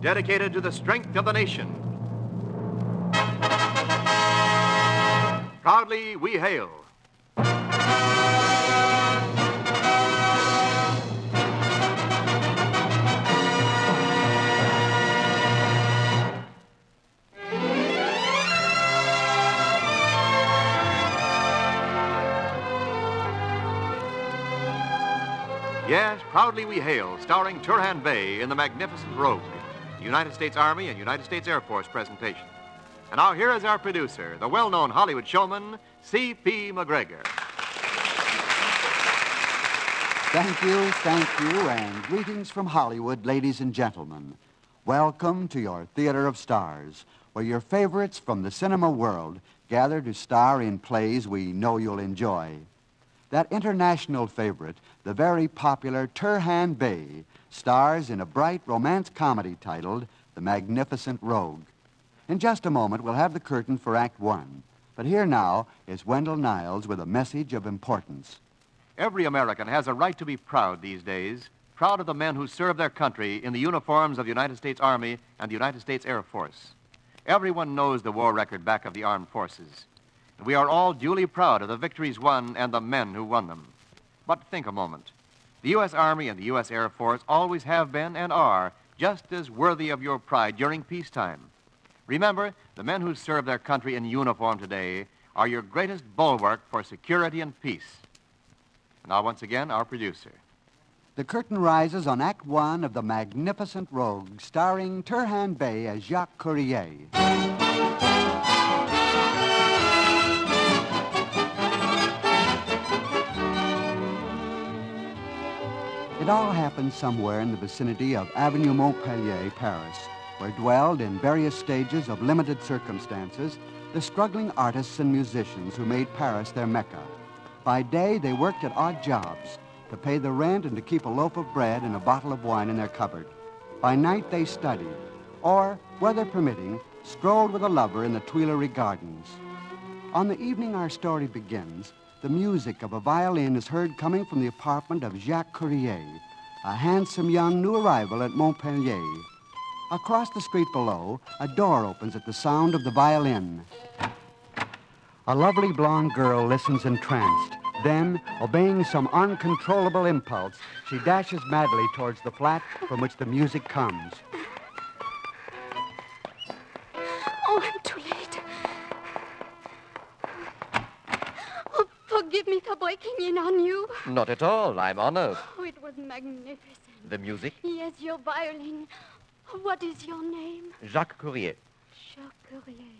dedicated to the strength of the nation. Proudly we hail. Yes, Proudly We Hail, starring Turhan Bey in The Magnificent Rogue, United States Army and United States Air Force presentation. And now here is our producer, the well known Hollywood showman, C.P. MacGregor. Thank you, thank you, and greetings from Hollywood, ladies and gentlemen. Welcome to your Theater of Stars, where your favorites from the cinema world gather to star in plays we know you'll enjoy. That international favorite, the very popular Turhan Bey, stars in a bright romance comedy titled The Magnificent Rogue. In just a moment, we'll have the curtain for Act One. But here now is Wendell Niles with a message of importance. Every American has a right to be proud these days, proud of the men who serve their country in the uniforms of the United States Army and the United States Air Force. Everyone knows the war record back of the armed forces. We are all duly proud of the victories won and the men who won them. But think a moment. The U.S. Army and the U.S. Air Force always have been and are just as worthy of your pride during peacetime. Remember, the men who serve their country in uniform today are your greatest bulwark for security and peace. Now, once again, our producer. The curtain rises on Act One of The Magnificent Rogue, starring Turhan Bey as Jacques Courier. It all happened somewhere in the vicinity of Avenue Montpellier, Paris, where dwelled in various stages of limited circumstances the struggling artists and musicians who made Paris their Mecca. By day, they worked at odd jobs to pay the rent and to keep a loaf of bread and a bottle of wine in their cupboard. By night, they studied, or, weather permitting, strolled with a lover in the Tuileries Gardens. On the evening our story begins, the music of a violin is heard coming from the apartment of Jacques Courier, a handsome young new arrival at Montpellier. Across the street below, a door opens at the sound of the violin. A lovely blonde girl listens entranced. Then, obeying some uncontrollable impulse, she dashes madly towards the flat from which the music comes. Oh, I'm too late. Oh, forgive me for breaking in on you. Not at all. I'm honored. Oh, it was magnificent. The music? Yes, your violin. What is your name? Jacques Courier. Jacques Courier.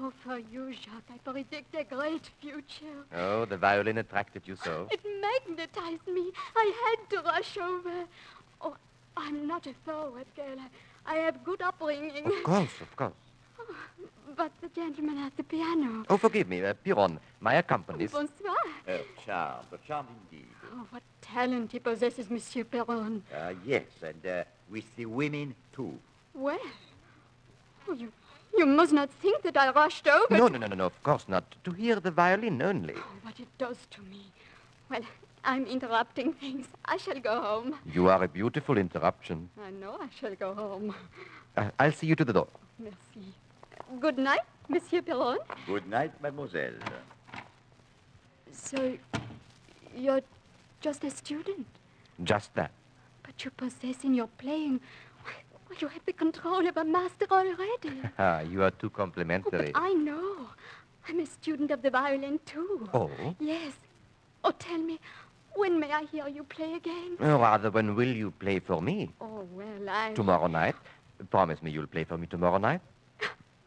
Oh, for you, Jacques, I predict a great future. Oh, the violin attracted you so? It magnetized me. I had to rush over. Oh, I'm not a forward girl. I, I have good upbringing. Of course, of course. Oh, But the gentleman at the piano. Oh, forgive me, uh, Piron, my accompanist. Bonsoir. Uh, charm, a charm indeed. Oh, what talent he possesses, Monsieur Piron. Uh, yes, and uh, with the women too. Well, oh, you, you must not think that I rushed over. No, to- no, no, no, no, of course not. To hear the violin only. Oh, what it does to me. Well, I'm interrupting things. I shall go home. You are a beautiful interruption. I know I shall go home. Uh, I'll see you to the door. Merci. Good night, Monsieur Piron. Good night, mademoiselle. So, you're just a student, Just that. but you possess in your playing. Well, you have the control of a master already. Ah, you are too Oh, complimentary. but I know. I'm a student of the violin, too. Oh? Yes. Oh, tell me, when may I hear you play again? Oh, rather, when will you play for me? Oh, well, I... Tomorrow night? Promise me you'll play for me tomorrow night?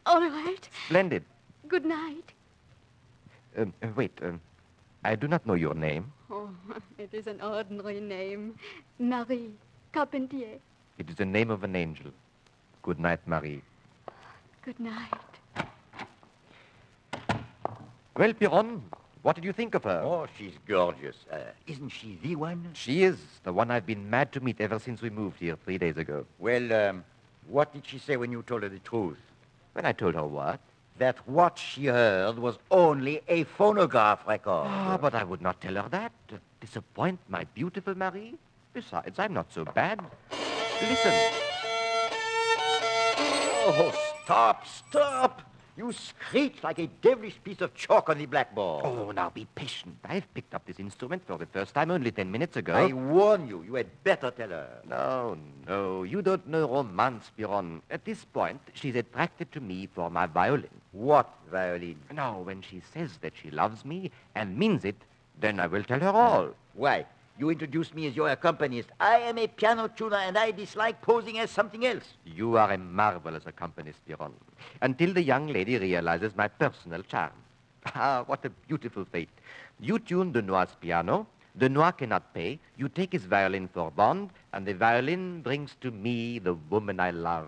All right. Splendid. Good night. Um, uh, wait, um, I do not know your name. Oh, it is an ordinary name. Marie Carpentier. It is the name of an angel. Good night, Marie. Good night. Well, Piron, what did you think of her? Oh, she's gorgeous. Uh, isn't she the one? She is the one I've been mad to meet ever since we moved here three days ago. Well, um, what did she say when you told her the truth? When I told her what? That what she heard was only a phonograph record. Ah, but I would not tell her that. To disappoint my beautiful Marie. Besides, I'm not so bad. Listen. Oh, stop, stop! You screech like a devilish piece of chalk on the blackboard. Oh, now be patient. I've picked up this instrument for the first time only ten minutes ago. I warn you, you had better tell her. No, no, you don't know romance, Piron. At this point, she's attracted to me for my violin. What violin? Now, when she says that she loves me and means it, then I will tell her all. Why? You introduced me as your accompanist. I am a piano tuner and I dislike posing as something else. You are a marvelous accompanist, Piron, until the young lady realizes my personal charm. Ah, what a beautiful fate. You tune Denoir's piano, Denoir cannot pay, you take his violin for bond, and the violin brings to me the woman I love.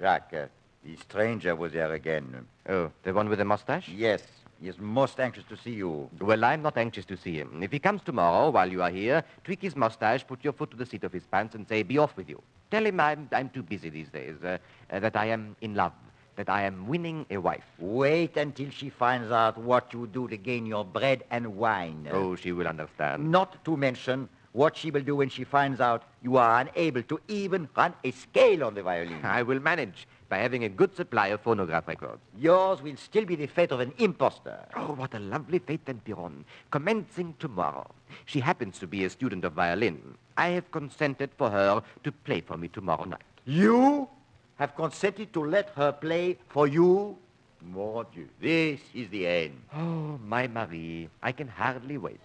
Jacques, uh, the stranger was there again. oh, the one with the mustache? Yes, he is most anxious to see you. Well, I'm not anxious to see him. If he comes tomorrow while you are here, tweak his mustache, put your foot to the seat of his pants, and say, be off with you. Tell him I'm, I'm too busy these days, uh, uh, that I am in love, that I am winning a wife. Wait until she finds out what you do to gain your bread and wine. Oh, she will understand. Not to mention what she will do when she finds out you are unable to even run a scale on the violin. I will manage by having a good supply of phonograph records. Yours will still be the fate of an impostor. Oh, what a lovely fate then, Piron. Commencing tomorrow. She happens to be a student of violin. I have consented for her to play for me tomorrow night. You have consented to let her play for you? Mon Dieu, this is the end. Oh, my Marie, I can hardly wait.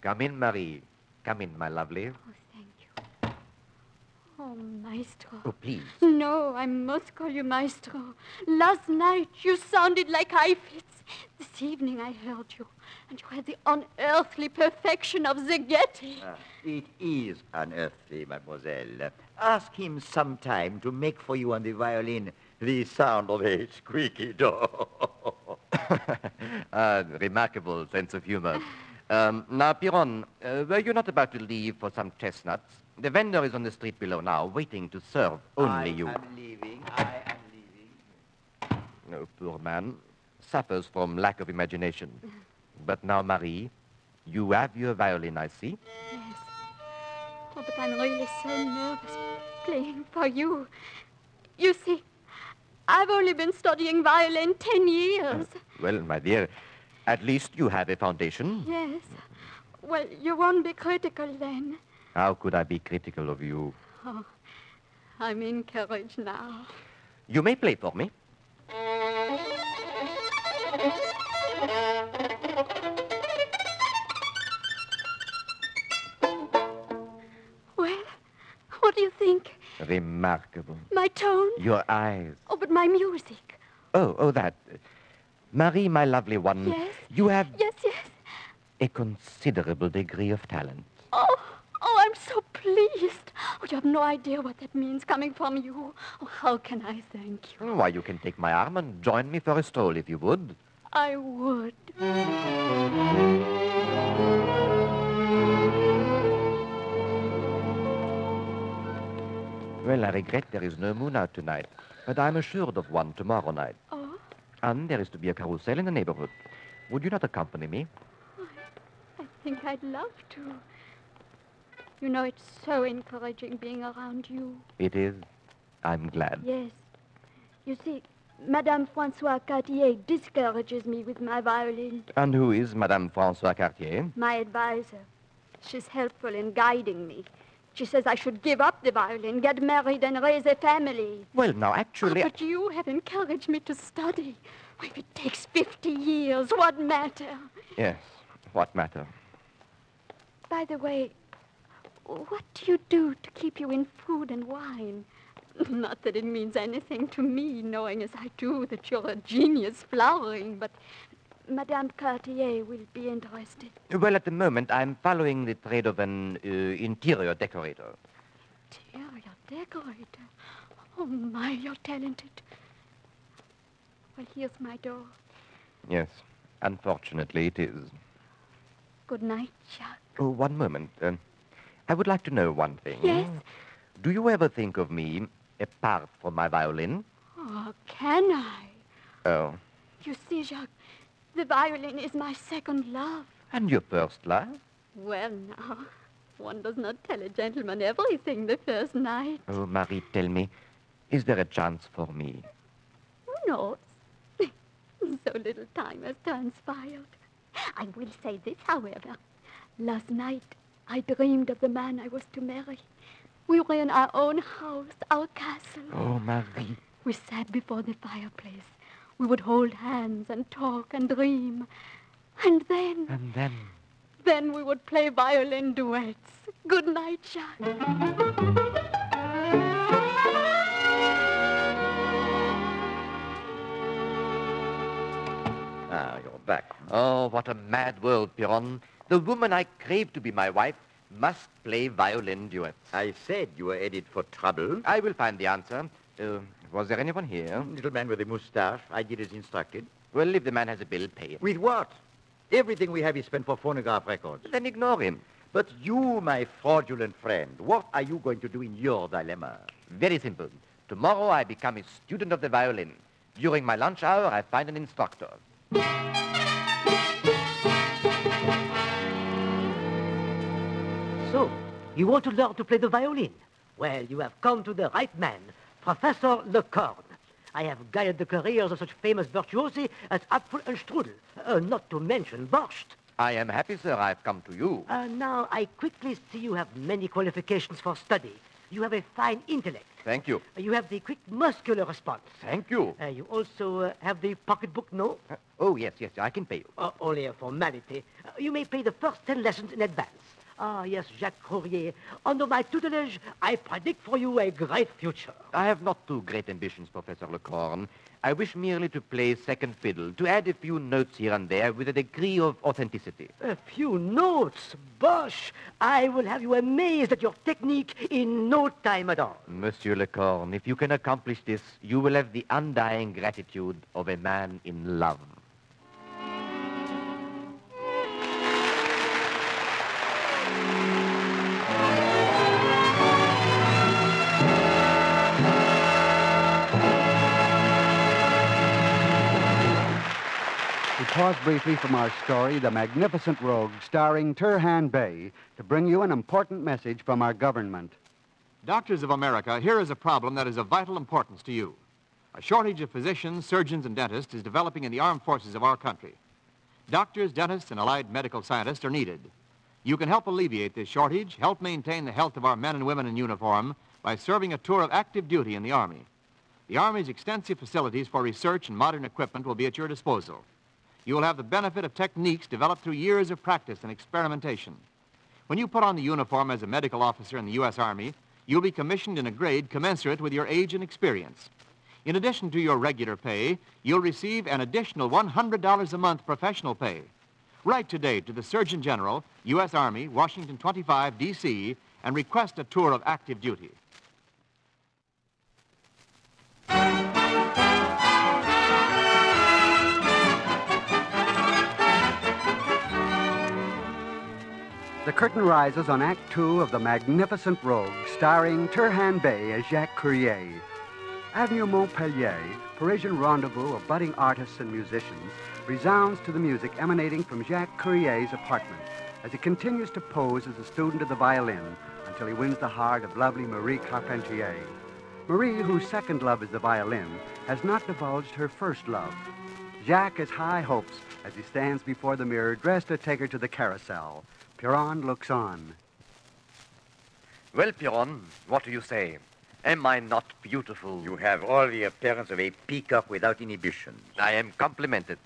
Come in, Marie. Come in, my lovely. Oh, thank you. Oh, Maestro. Oh, please. No, I must call you Maestro. Last night you sounded like Heifetz. This evening I heard you, and you had the unearthly perfection of Szigeti. Ah, it is unearthly, mademoiselle. Ask him sometime to make for you on the violin the sound of a squeaky door. Ah, remarkable sense of humor. Um, now, Piron, uh, were you not about to leave for some chestnuts? The vendor is on the street below now, waiting to serve only I you. am leaving. I am leaving. No, poor man. Suffers from lack of imagination. But now, Marie, you have your violin, I see. Yes. Oh, but I'm really so nervous playing for you. You see, I've only been studying violin ten years. Well, my dear, at least you have a foundation. Yes. Well, you won't be critical then. How could I be critical of you? Oh, I'm encouraged now. You may play for me. Well, what do you think? Remarkable. My tone? Your eyes. Oh, but my music. Oh, oh, that. Marie, my lovely one. Yes? You have Yes, yes. a considerable degree of talent. Oh, oh, I'm so pleased. Oh, you have no idea what that means coming from you. Oh, how can I thank you? Why, you can take my arm and join me for a stroll if you would. I would. Well, I regret there is no moon out tonight, but I'm assured of one tomorrow night. Oh, And there is to be a carousel in the neighborhood. Would you not accompany me? I think I'd love to. You know, it's so encouraging being around you. It is. I'm glad. Yes. You see, Madame Francois Cartier discourages me with my violin. And who is Madame Francois Cartier? My advisor. She's helpful in guiding me. She says I should give up the violin, get married, and raise a family. Well, now, Oh, actually. but you have encouraged me to study. If it takes 50 years, what matter? Yes. What matter? By the way, what do you do to keep you in food and wine? Not that it means anything to me, knowing as I do that you're a genius flowering, but Madame Cartier will be interested. Well, at the moment, I'm following the trade of an uh, interior decorator. Interior decorator. Oh, my, you're talented. Well, here's my door. Yes. Unfortunately, it is. Good night, Jacques. Oh, one moment. Um, I would like to know one thing. Yes? Do you ever think of me apart from my violin? Oh, can I? Oh. You see, Jacques, The violin is my second love. And your first love? Well, now, one does not tell a gentleman everything the first night. Oh, Marie, tell me, is there a chance for me? Who knows? so little time has transpired. I will say this, however. Last night, I dreamed of the man I was to marry. We were in our own house, our castle. Oh, Marie. We sat before the fireplace. We would hold hands and talk and dream. And then, And then. then we would play violin duets. Good night, Jacques. Ah, you're back. Oh, what a mad world, Piron. The woman I crave to be my wife must play violin duets. I said you were headed for trouble. I will find the answer. Uh, was there anyone here? Hmm, little man with a mustache. I did as instructed. Well, if the man has a bill, pay him. With what? Everything we have is spent for phonograph records. Then ignore him. But you, my fraudulent friend, what are you going to do in your dilemma? Very simple. Tomorrow I become a student of the violin. During my lunch hour, I find an instructor. So, you want to learn to play the violin? Well, you have come to the right man, Professor Le Lecorne. I have guided the careers of such famous virtuosi as Apfel and Strudel, uh, not to mention Borscht. I am happy, sir, I've come to you. Uh, now, I quickly see you have many qualifications for study. You have a fine intellect. Thank you. You have the quick muscular response. Thank you. Uh, you also uh, have the pocketbook, no? Uh, oh, yes, yes, I can pay you. Uh, only a formality. Uh, you may pay the first ten lessons in advance. Ah, yes, Jacques Courier. Under my tutelage, I predict for you a great future. I have not too great ambitions, Professor Lecorne. I wish merely to play second fiddle, to add a few notes here and there with a degree of authenticity. A few notes, Bosh. I will have you amazed at your technique in no time at all. Monsieur Lecorne, if you can accomplish this, you will have the undying gratitude of a man in love. Pause briefly from our story, The Magnificent Rogue, starring Turhan Bey, to bring you an important message from our government. Doctors of America, here is a problem that is of vital importance to you. A shortage of physicians, surgeons, and dentists is developing in the armed forces of our country. Doctors, dentists, and allied medical scientists are needed. You can help alleviate this shortage, help maintain the health of our men and women in uniform by serving a tour of active duty in the Army. The Army's extensive facilities for research and modern equipment will be at your disposal. You will have the benefit of techniques developed through years of practice and experimentation. When you put on the uniform as a medical officer in the U.S. Army, you'll be commissioned in a grade commensurate with your age and experience. In addition to your regular pay, you'll receive an additional $100 a month professional pay. Write today to the Surgeon General, U.S. Army, Washington 25, D.C., and request a tour of active duty. The curtain rises on Act Two of The Magnificent Rogue, starring Turhan Bey as Jacques Courier. Avenue Montpellier, Parisian rendezvous of budding artists and musicians, resounds to the music emanating from Jacques Courier's apartment as he continues to pose as a student of the violin until he wins the heart of lovely Marie Carpentier. Marie, whose second love is the violin, has not divulged her first love. Jacques has high hopes as he stands before the mirror dressed to take her to the carousel. Piron looks on. Well, Piron, what do you say? Am I not beautiful? You have all the appearance of a peacock without inhibitions. I am complimented.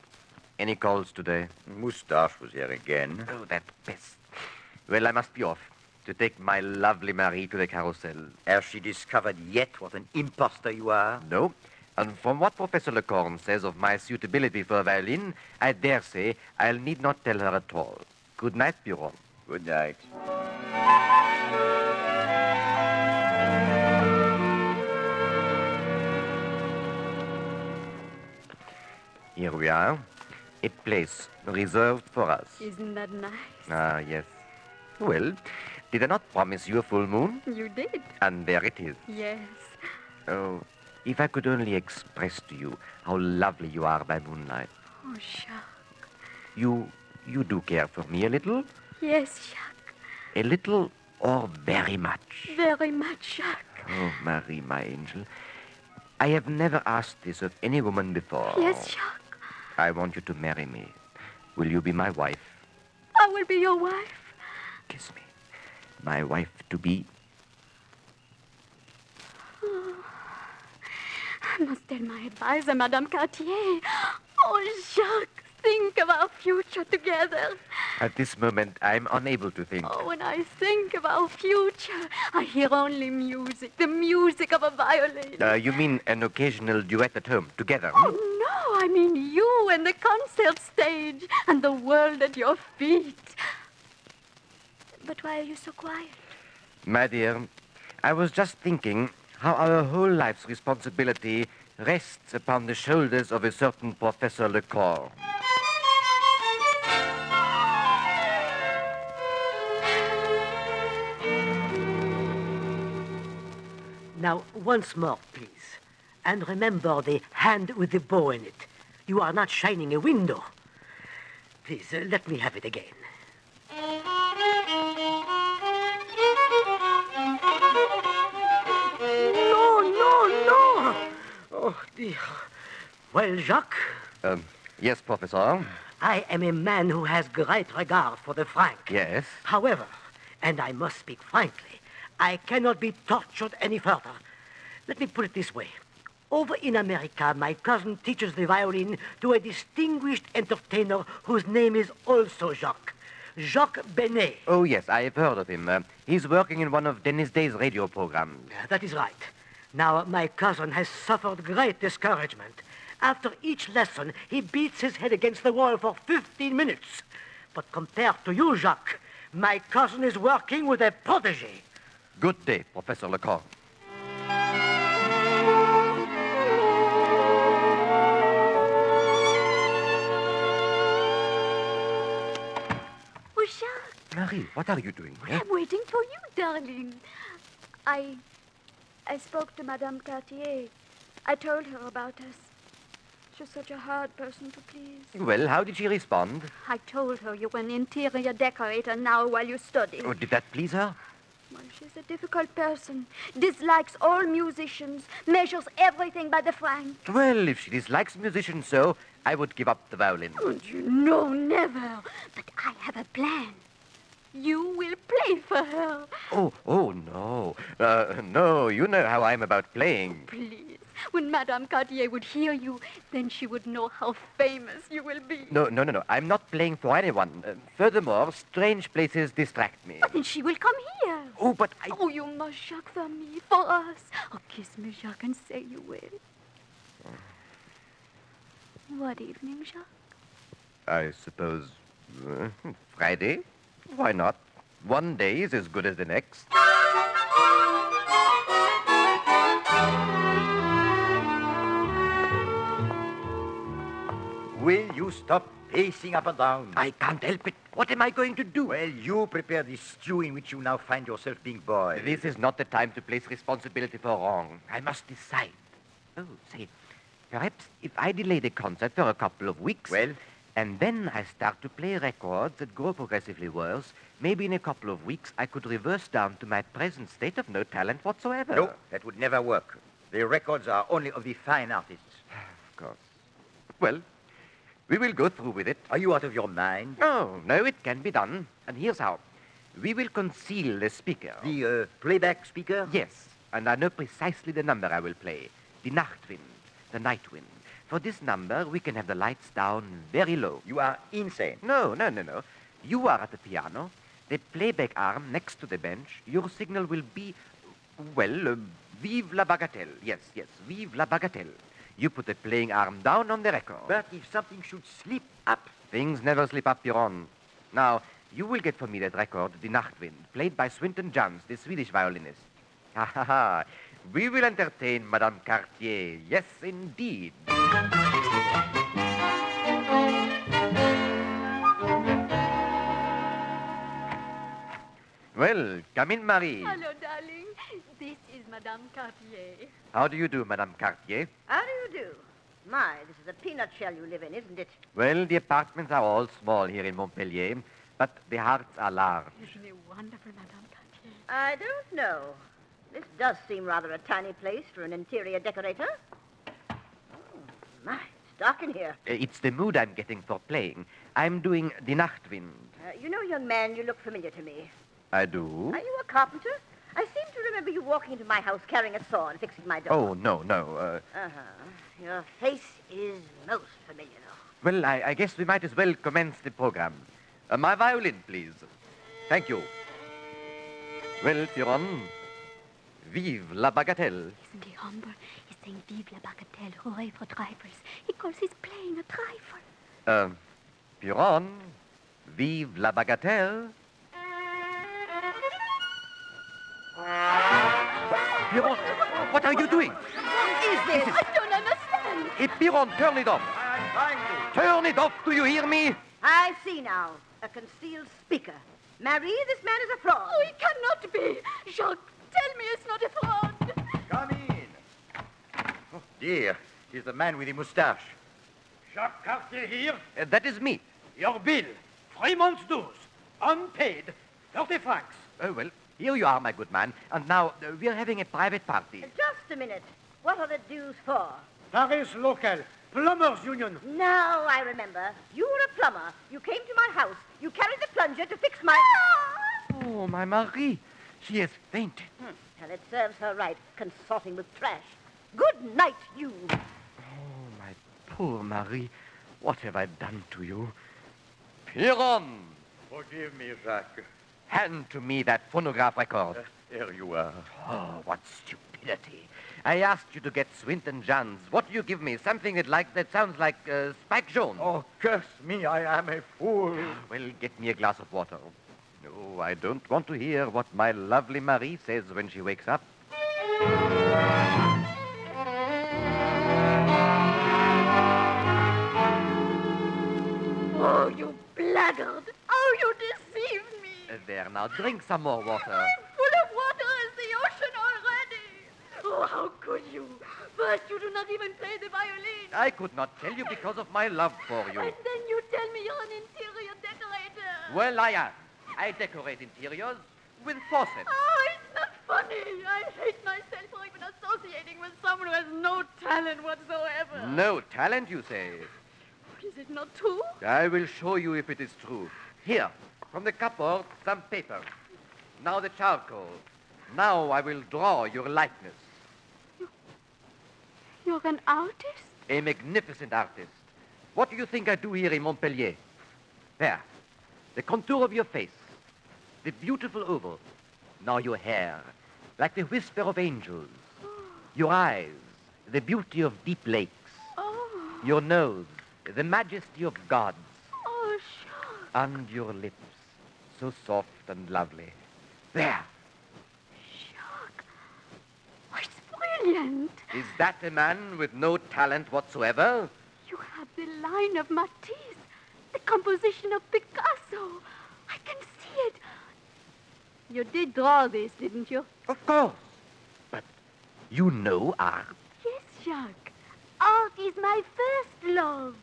Any calls today? Moustache was here again. Oh, that pest. Well, I must be off to take my lovely Marie to the carousel. Has she discovered yet what an impostor you are? No. And from what Professor Lecorne says of my suitability for a violin, I dare say I'll need not tell her at all. Good night, Piron. Good night. Here we are. A place reserved for us. Isn't that nice? Ah, yes. Well, did I not promise you a full moon? You did. And there it is. Yes. Oh, if I could only express to you how lovely you are by moonlight. Oh, Jacques. You, you do care for me a little? Yes, Jacques. A little or very much? Very much, Jacques. Oh, Marie, my angel. I have never asked this of any woman before. Yes, Jacques. I want you to marry me. Will you be my wife? I will be your wife. Kiss me. My wife to be. Oh, I must tell my advisor, Madame Cartier. Oh, Jacques, think of our future together. At this moment, I'm unable to think. Oh, when I think of our future, I hear only music, the music of a violin. Uh, you mean an occasional duet at home, together? Oh, no, I mean you and the concert stage and the world at your feet. But why are you so quiet? My dear, I was just thinking how our whole life's responsibility rests upon the shoulders of a certain Professor Lecour. Now, once more, please. And remember the hand with the bow in it. You are not shining a window. Please, uh, let me have it again. No, no, no! Oh, dear. Well, Jacques, Um, yes, Professor. I am a man who has great regard for the frank. Yes. However, and I must speak frankly, I cannot be tortured any further. Let me put it this way. Over in America, my cousin teaches the violin to a distinguished entertainer whose name is also Jacques. Jacques Benny. Oh, yes, I have heard of him. Uh, he's working in one of Dennis Day's radio programs. That is right. Now, my cousin has suffered great discouragement. After each lesson, he beats his head against the wall for 15 minutes. But compared to you, Jacques, my cousin is working with a protege. Good day, Professor Jacques, Marie, what are you doing here? I'm waiting for you, darling. I. I spoke to Madame Cartier. I told her about us. She's such a hard person to please. Well, how did she respond? I told her you were an interior decorator now while you study. Oh, did that please her? Well, she's a difficult person. Dislikes all musicians. Measures everything by the franc. Well, if she dislikes musicians so, I would give up the violin. Don't you know, never. But I have a plan. You will play for her. Oh, oh, no. Uh, no, you know how I'm about playing. Please. When Madame Cartier would hear you, then she would know how famous you will be. No, no, no, no. I'm not playing for anyone. Uh, furthermore, strange places distract me. But then she will come here. Oh, but I. Oh, you must, Jacques, for me, for us. Oh, kiss me, Jacques, and say you will. What evening, Jacques? I suppose. uh, Friday? Why not? One day is as good as the next. Will you stop pacing up and down? I can't help it. What am I going to do? Well, you prepare the stew in which you now find yourself being boiled. This is not the time to place responsibility for wrong. I must decide. Oh, say, perhaps if I delay the concert for a couple of weeks. Well? And then I start to play records that grow progressively worse. Maybe in a couple of weeks I could reverse down to my present state of no talent whatsoever. No, that would never work. The records are only of the fine artists. Of course. Well, we will go through with it. Are you out of your mind? No, no, it can be done. And here's how. We will conceal the speaker. The uh, playback speaker? Yes, and I know precisely the number I will play. The Nachtwind, the night wind. For this number, we can have the lights down very low. You are insane. No, no, no, no. You are at the piano. The playback arm next to the bench. Your signal will be, well, uh, vive la bagatelle. Yes, yes, vive la bagatelle. You put the playing arm down on the record. But if something should slip up, Things never slip up, Piron. Now, you will get for me that record, The Nachtwind, played by Swinton Johns, the Swedish violinist. Ha ha ha. We will entertain Madame Cartier. Yes, indeed. Well, come in, Marie. Hello, darling. This is Madame Cartier. How do you do, Madame Cartier? How do you do? My, this is a peanut shell you live in, isn't it? Well, the apartments are all small here in Montpellier, but the hearts are large. Isn't it wonderful, Madame Cartier? I don't know. This does seem rather a tiny place for an interior decorator. Oh, my, it's dark in here. Uh, It's the mood I'm getting for playing. I'm doing the Nachtwind. Uh, you know, young man, you look familiar to me. I do? Are you a carpenter? I seem to remember you walking into my house carrying a saw and fixing my door. Oh, no, no. Uh, Uh-huh. Your face is most familiar, though. well, I, I guess we might as well commence the program. Uh, my violin, please. Thank you. Well, Piron, vive la bagatelle. Isn't he humble? He's saying Vive la bagatelle, hooray for trifles. He calls his playing a trifle. Uh, Piron, vive la bagatelle. Piron, what are you doing? What is this? I don't understand. Hey, Piron, turn it off. I'm trying to. Turn it off, do you hear me? I see now. A concealed speaker. Marie, this man is a fraud. Oh, it cannot be. Jacques, tell me it's not a fraud. Come in. Oh, dear. He's the man with the mustache. Jacques Cartier here. Uh, that is me. Your bill. Three months' dues. Unpaid. 30 francs. Oh, well, here you are, my good man. And now, uh, we're having a private party. Just a minute. What are the dues for? Paris local. Plumbers Union. Now I remember. You were a plumber. You came to my house. You carried the plunger to fix my. Oh, my Marie. She has fainted. Hmm. And it serves her right, consorting with trash. Good night, you. Oh, my poor Marie. What have I done to you? Piron, Forgive me, Jacques. Hand to me that phonograph record. Here you are. Oh, what stupidity. I asked you to get Swinton Johns. What do you give me? Something that like that sounds like uh, Spike Jones. Oh, curse me, I am a fool. Well, get me a glass of water. No, I don't want to hear what my lovely Marie says when she wakes up. Oh, you blackguard. Oh, you deceived me. Uh, there, now drink some more water. I'm full of water as the ocean already. Oh, how could you? First, you do not even play the violin. I could not tell you because of my love for you. And then you tell me you're an interior decorator. Well, I am. I decorate interiors with faucets. Ah, oh, it's not funny. I hate myself for even associating with someone who has no talent whatsoever. No talent, you say? Is it not true? I will show you if it is true. Here, from the cupboard, some paper. Now the charcoal. Now I will draw your likeness. You, you're an artist? A magnificent artist. What do you think I do here in Montpellier? There. The contour of your face. The beautiful oval. Now your hair. Like the whisper of angels. Your eyes. The beauty of deep lakes. Oh, Your nose. The majesty of gods. oh, sure. And your lips. So soft and lovely. There. Jacques. Oh, it's brilliant. Is that a man with no talent whatsoever? You have the line of Matisse, the composition of Picasso. I can see it. You did draw this, didn't you? Of course. But you know art. Yes, Jacques. Art is my first love.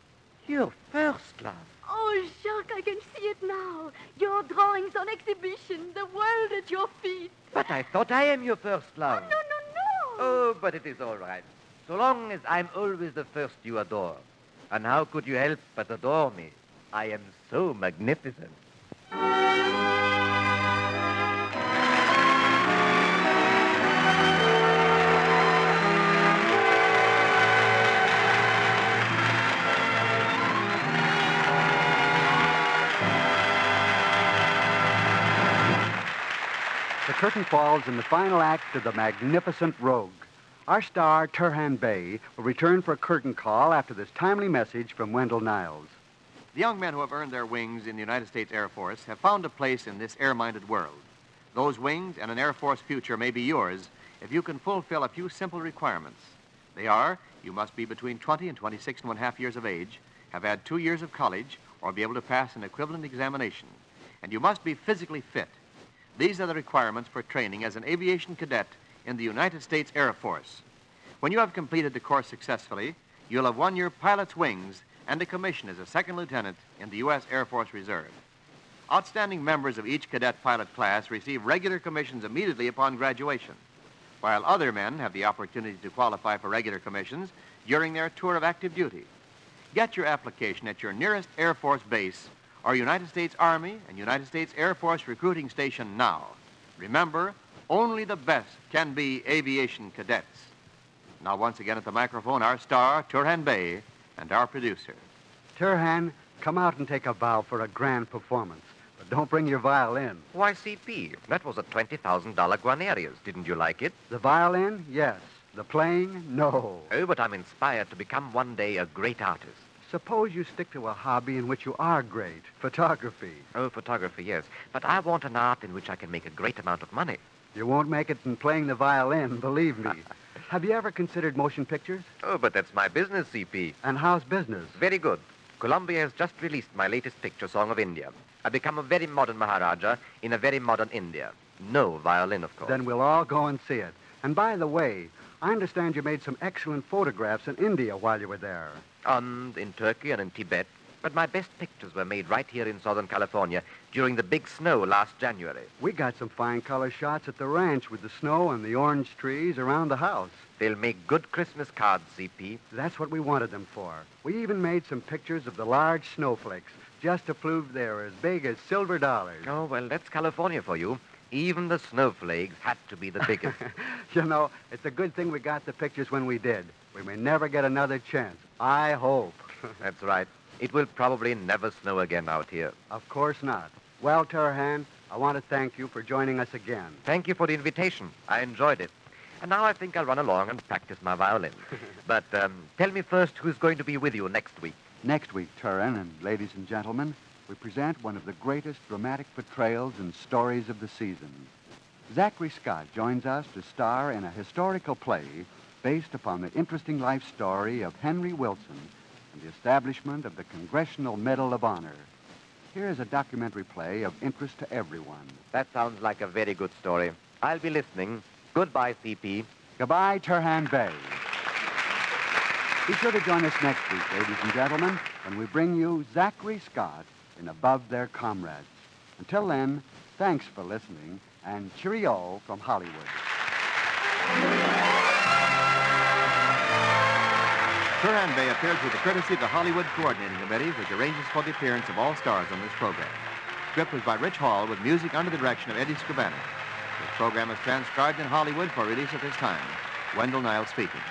Your first love. Oh, Jacques, I can see it now. Your drawings on exhibition, the world at your feet. But I thought I am your first oh, love. Oh, No, no, no. Oh, but it is all right. So long as I'm always the first you adore. And how could you help but adore me? I am so magnificent. Curtain falls in the final act of The Magnificent Rogue. Our star, Turhan Bey, will return for a curtain call after this timely message from Wendell Niles. The young men who have earned their wings in the United States Air Force have found a place in this air-minded world. Those wings and an Air Force future may be yours if you can fulfill a few simple requirements. They are, you must be between 20 and 26 and one half years of age, have had two years of college, or be able to pass an equivalent examination. And you must be physically fit. These are the requirements for training as an aviation cadet in the United States Air Force. When you have completed the course successfully, you'll have won your pilot's wings and a commission as a second lieutenant in the U.S. Air Force Reserve. Outstanding members of each cadet pilot class receive regular commissions immediately upon graduation, while other men have the opportunity to qualify for regular commissions during their tour of active duty. Get your application at your nearest Air Force base or United States Army and United States Air Force recruiting station now. Remember, only the best can be aviation cadets. Now, once again at the microphone, our star, Turhan Bey, and our producer. Turhan, come out and take a bow for a grand performance. But don't bring your violin. Why, CP, that was a $20,000 Guarnerius. Didn't you like it? The violin, yes. The playing, no. Oh, but I'm inspired to become one day a great artist. Suppose you stick to a hobby in which you are great photography. Oh, photography, yes. But I want an art in which I can make a great amount of money. You won't make it in playing the violin, believe me. Have you ever considered motion pictures? Oh, but that's my business, CP. And how's business? Very good. Columbia has just released my latest picture, Song of India. I've become a very modern Maharaja in a very modern India. No violin, of course. Then we'll all go and see it. And by the way, I understand you made some excellent photographs in India while you were there. And in Turkey and in Tibet. But my best pictures were made right here in Southern California during the big snow last January. We got some fine color shots at the ranch with the snow and the orange trees around the house. They'll make good Christmas cards, CP. That's what we wanted them for. We even made some pictures of the large snowflakes just to prove they're as big as silver dollars. Oh, well, that's California for you. Even the snowflakes had to be the biggest. you know, it's a good thing we got the pictures when we did. We may never get another chance. I hope. that's right. It will probably never snow again out here. Of course not. Well, Turhan, I want to thank you for joining us again. Thank you for the invitation. I enjoyed it. And now I think I'll run along and practice my violin. but um, tell me first who's going to be with you next week. Next week, Turhan and ladies and gentlemen, we present one of the greatest dramatic portrayals and stories of the season. Zachary Scott joins us to star in a historical play based upon the interesting life story of Henry Wilson and the establishment of the Congressional Medal of Honor. Here is a documentary play of interest to everyone. That sounds like a very good story. I'll be listening. Goodbye, CP. Goodbye, Turhan Bey. Be sure to join us next week, ladies and gentlemen, when we bring you Zachary Scott in Above Their Comrades. Until then, thanks for listening, and cheerio from Hollywood. Turhan Bey appeared through the courtesy of the Hollywood Coordinating Committee, which arranges for the appearance of all stars on this program. Script was by Rich Hall with music under the direction of Eddie Scribanic. This program is transcribed in Hollywood for release at this time. Wendell Niles speaking.